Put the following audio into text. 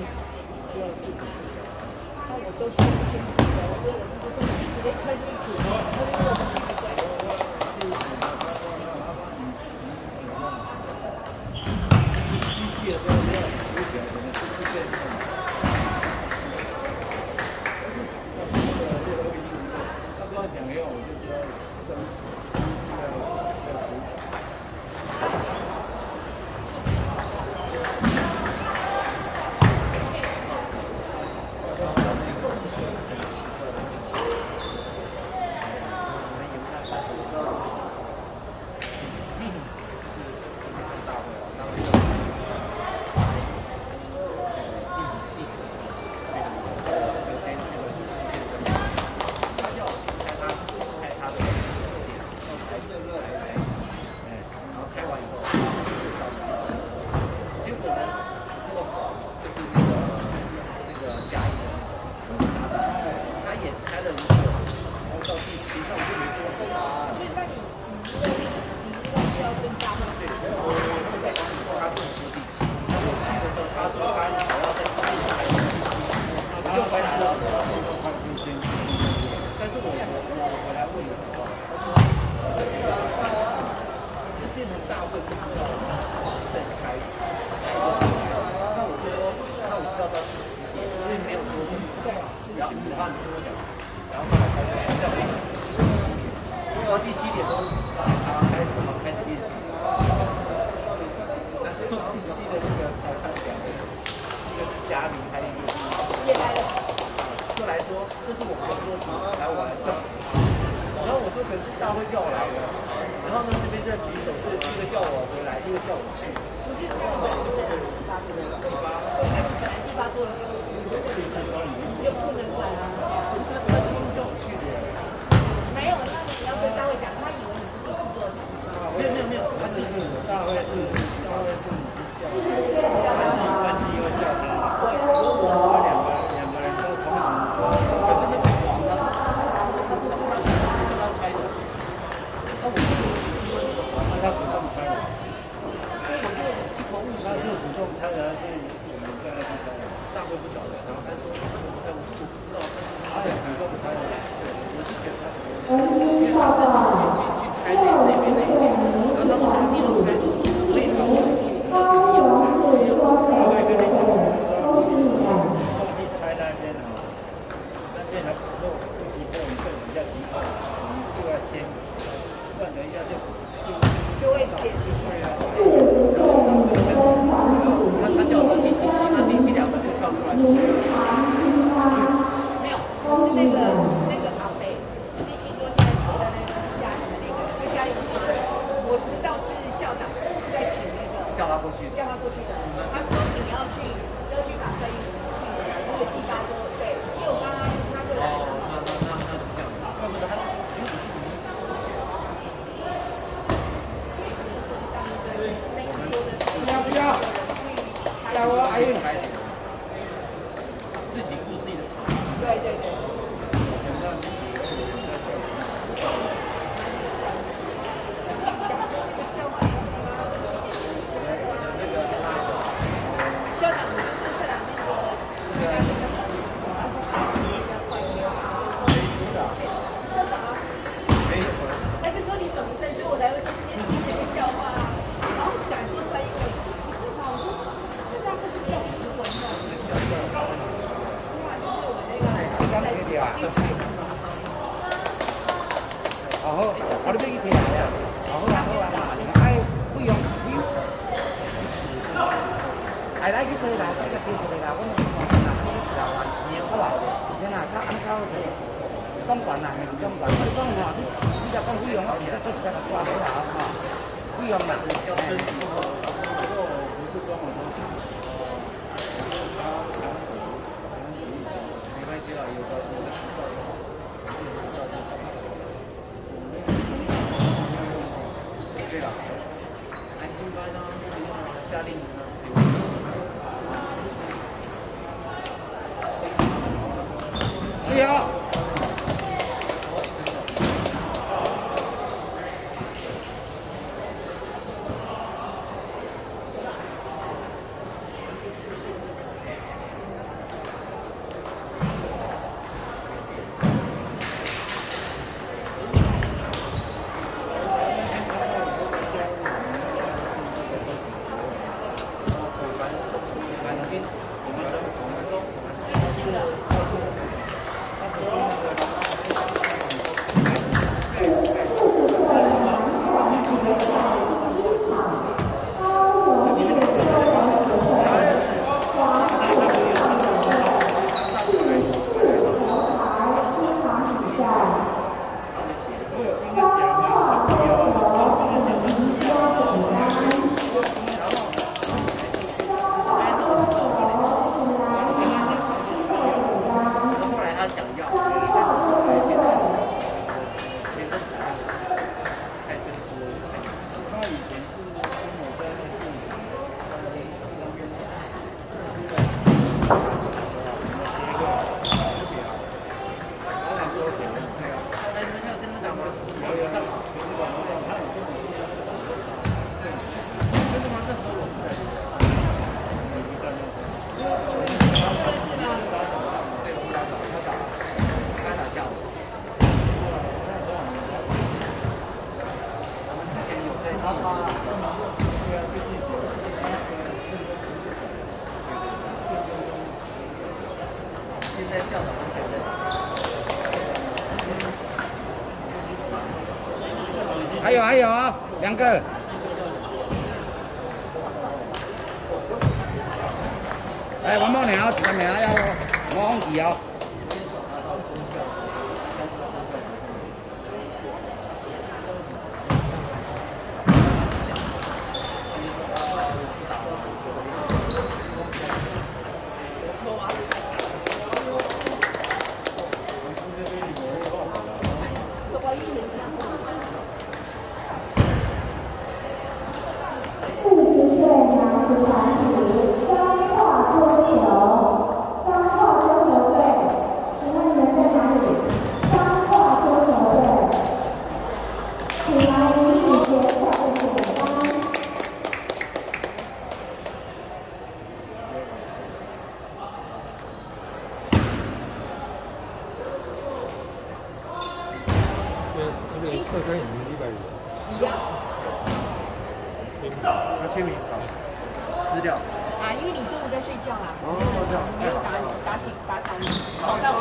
就是我就是我就是我就是我就是我就是我就是我就是我就是我就是我就是我就是我就是我贾玲开了，也开了，就来说，这是我们桌子，来我玩的。然后我说，可是大会叫我来的。然后呢，这边在举手，是一个叫我回来，一个叫我去。不是，不是，是这个，他跟第八，因为本来第八说了。放在？去。叫他过去的，他说你要去，要去把生意去，如果七八多对，因为我刚刚他过来。哦，那那那那是这样，怪不得他挺仔细的。对，不要不要，要我阿姨。自己顾自己的场。对对对。好好，我这边一片呀。好好啊，好啊，嘛，你爱不用不。哎，来去坐啦，这个坐坐，我们从那里去到啊，苗阿老的，你那他安靠谁？钢管呐，钢管，你钢管，你叫不用，你再做几个刷好不好？不用啦，哎。不钢管，是。 ที่เราอยู่ก็ 还有还有啊，两个。来，王宝娘，前面要我红旗哦。要签名好，资料。啊，因为你中午在睡觉啦，没有打打醒打醒你。好，到我。